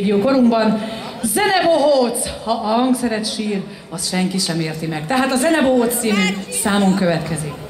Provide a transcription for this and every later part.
Jó korunkban zenebohóc, ha a hangszeret sír, az senki sem érti meg. Tehát a zenebohóc című számunk következik.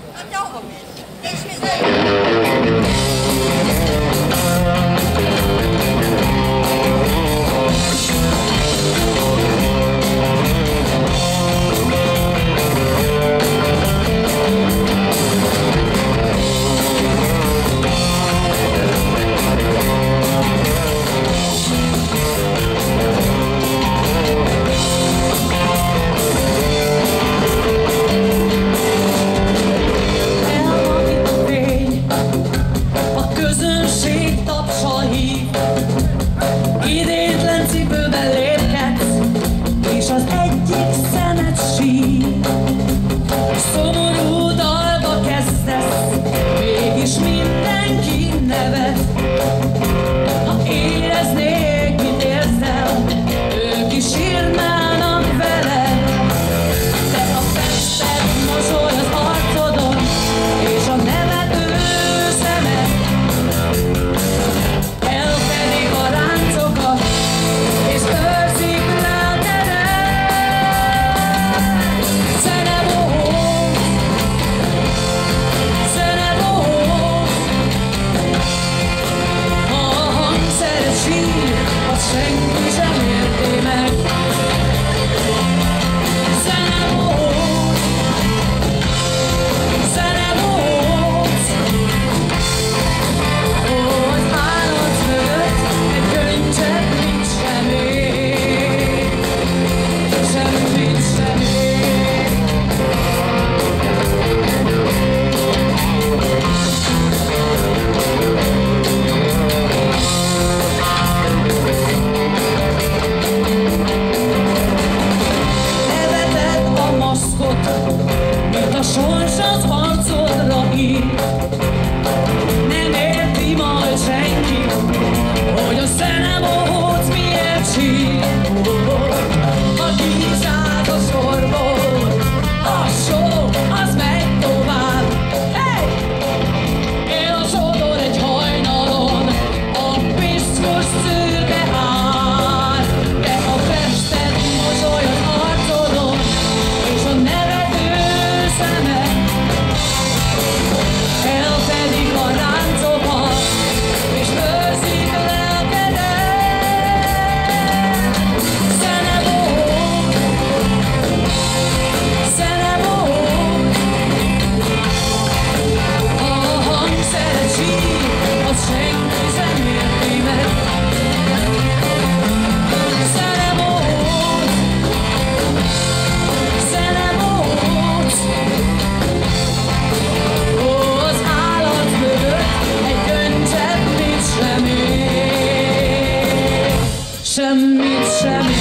Przemilczemy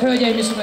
Köyü'ye misin?